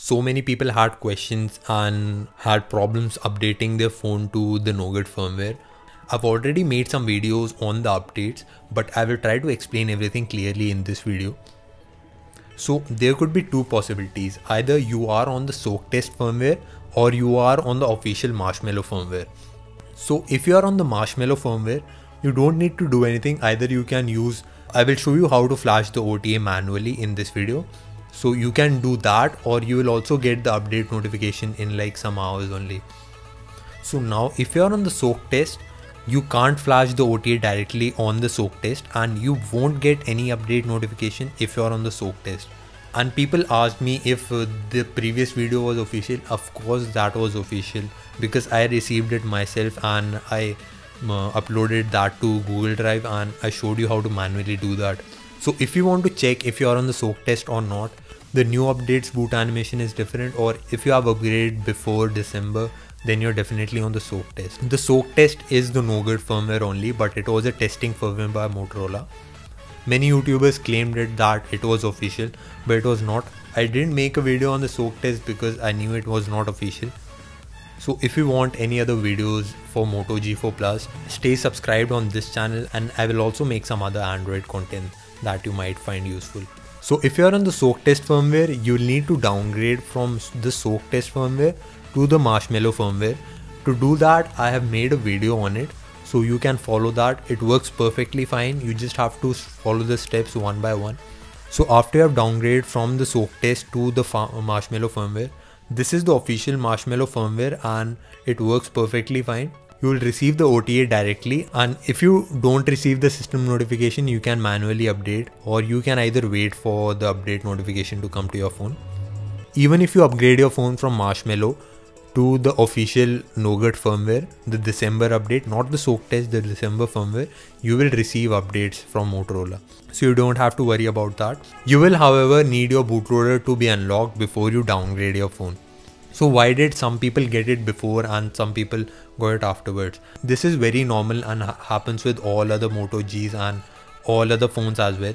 so many people had questions and had problems updating their phone to the Nougat firmware. I've already made some videos on the updates, but I will try to explain everything clearly in this video. So there could be two possibilities. Either you are on the soak test firmware or you are on the official marshmallow firmware. So if you are on the marshmallow firmware, you don't need to do anything. Either you can use, I will show you how to flash the OTA manually in this video so you can do that or you will also get the update notification in like some hours only. So now if you're on the soak test you can't flash the OTA directly on the soak test and you won't get any update notification if you're on the soak test. And people asked me if uh, the previous video was official. Of course that was official because i received it myself and i uh, uploaded that to google drive and i showed you how to manually do that. So if you want to check if you are on the soak test or not, the new updates boot animation is different or if you have upgraded before December, then you're definitely on the soak test. The soak test is the Nougat firmware only, but it was a testing firmware by Motorola. Many YouTubers claimed it that it was official, but it was not. I didn't make a video on the soak test because I knew it was not official. So if you want any other videos for Moto G4 Plus, stay subscribed on this channel and I will also make some other Android content that you might find useful. So if you are on the soak test firmware, you'll need to downgrade from the soak test firmware to the marshmallow firmware. To do that, I have made a video on it. So you can follow that. It works perfectly fine. You just have to follow the steps one by one. So after you have downgraded from the soak test to the uh, marshmallow firmware, this is the official marshmallow firmware and it works perfectly fine you will receive the OTA directly and if you don't receive the system notification you can manually update or you can either wait for the update notification to come to your phone. Even if you upgrade your phone from Marshmallow to the official Nougat firmware, the December update, not the soak test, the December firmware, you will receive updates from Motorola. So you don't have to worry about that. You will however need your bootloader to be unlocked before you downgrade your phone. So why did some people get it before and some people got it afterwards? This is very normal and ha happens with all other Moto Gs and all other phones as well.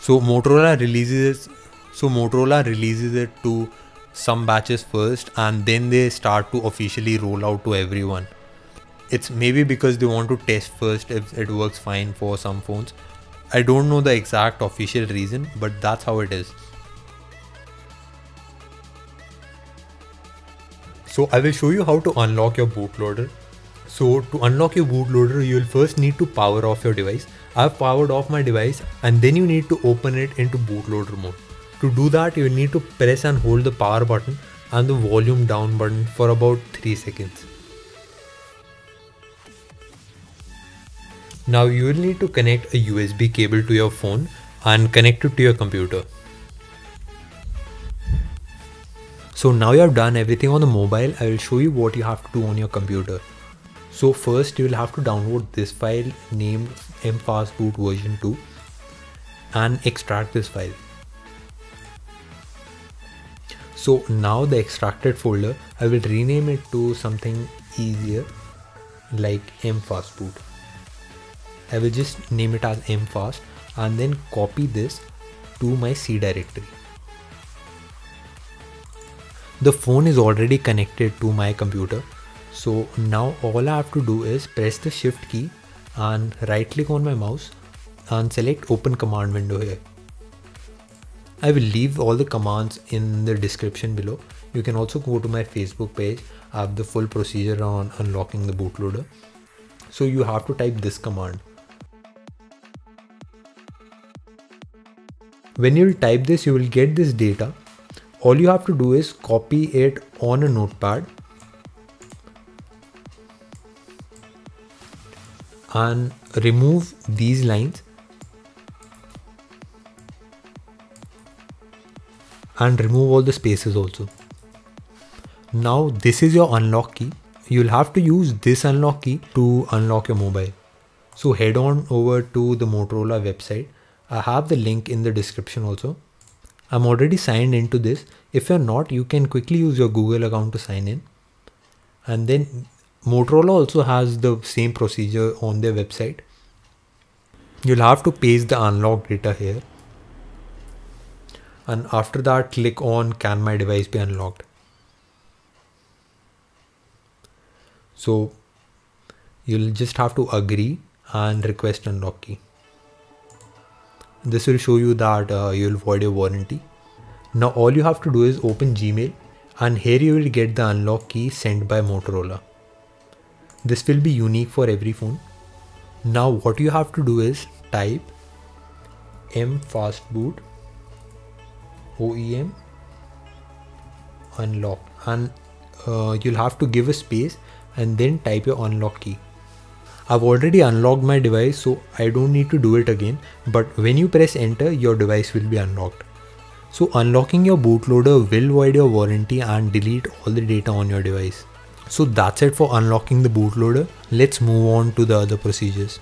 So Motorola releases so Motorola releases it to some batches first and then they start to officially roll out to everyone. It's maybe because they want to test first if it works fine for some phones. I don't know the exact official reason, but that's how it is. So I will show you how to unlock your bootloader. So to unlock your bootloader, you will first need to power off your device. I have powered off my device and then you need to open it into bootloader mode. To do that, you will need to press and hold the power button and the volume down button for about 3 seconds. Now you will need to connect a USB cable to your phone and connect it to your computer. So now you have done everything on the mobile, I will show you what you have to do on your computer. So first you will have to download this file named mfastboot version 2 and extract this file. So now the extracted folder, I will rename it to something easier like mfastboot. I will just name it as mfast and then copy this to my C directory the phone is already connected to my computer so now all I have to do is press the shift key and right click on my mouse and select open command window here. I will leave all the commands in the description below. You can also go to my Facebook page. I have the full procedure on unlocking the bootloader. So you have to type this command. When you type this, you will get this data all you have to do is copy it on a notepad and remove these lines and remove all the spaces also. Now this is your unlock key. You'll have to use this unlock key to unlock your mobile. So head on over to the Motorola website. I have the link in the description also. I'm already signed into this. If you're not, you can quickly use your Google account to sign in. And then Motorola also has the same procedure on their website. You'll have to paste the unlock data here. and after that click on can my device be unlocked so you'll just have to agree and request unlock key this will show you that uh, you'll void your warranty. Now all you have to do is open gmail and here you will get the unlock key sent by motorola. This will be unique for every phone. Now what you have to do is type m fastboot oem unlock and uh, you'll have to give a space and then type your unlock key I've already unlocked my device so I don't need to do it again but when you press enter your device will be unlocked. So unlocking your bootloader will void your warranty and delete all the data on your device. So that's it for unlocking the bootloader. Let's move on to the other procedures.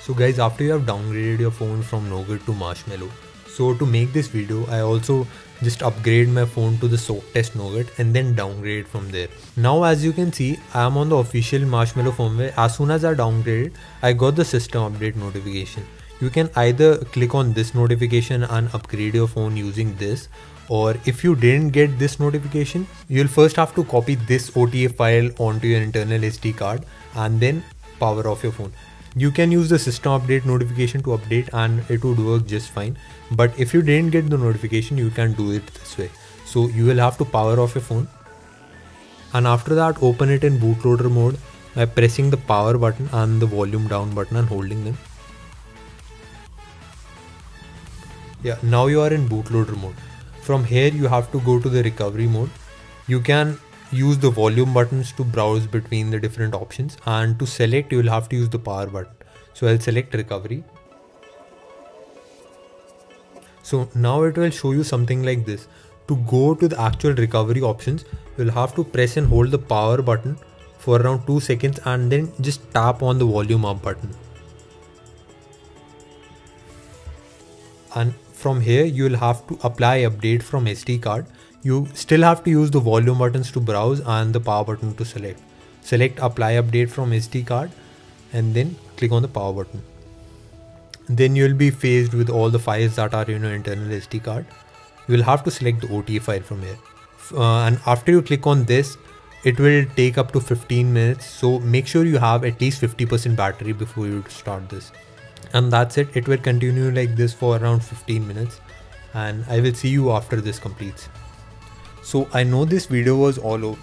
So guys, after you have downgraded your phone from Nougat to Marshmallow, so to make this video, I also just upgrade my phone to the soak test Nougat and then downgrade from there. Now as you can see, I am on the official Marshmallow firmware. As soon as I downgraded, I got the system update notification. You can either click on this notification and upgrade your phone using this or if you didn't get this notification you'll first have to copy this OTA file onto your internal SD card and then power off your phone you can use the system update notification to update and it would work just fine. But if you didn't get the notification you can do it this way. So you will have to power off your phone. And after that open it in bootloader mode by pressing the power button and the volume down button and holding them. Yeah now you are in bootloader mode. From here you have to go to the recovery mode. You can use the volume buttons to browse between the different options and to select you will have to use the power button. So I'll select recovery. So now it will show you something like this. To go to the actual recovery options, you'll have to press and hold the power button for around 2 seconds and then just tap on the volume up button. And from here you will have to apply update from SD card. You still have to use the volume buttons to browse and the power button to select. Select apply update from SD card and then click on the power button. Then you will be faced with all the files that are in your internal SD card. You will have to select the OTA file from here. Uh, and after you click on this, it will take up to 15 minutes. So make sure you have at least 50% battery before you start this and that's it it will continue like this for around 15 minutes and I will see you after this completes so I know this video was all over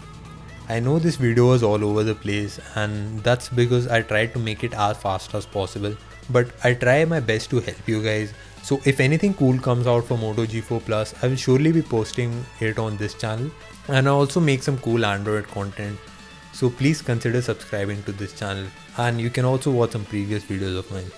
I know this video was all over the place and that's because I tried to make it as fast as possible but I try my best to help you guys so if anything cool comes out for Moto G4 Plus I will surely be posting it on this channel and I also make some cool Android content so please consider subscribing to this channel and you can also watch some previous videos of mine.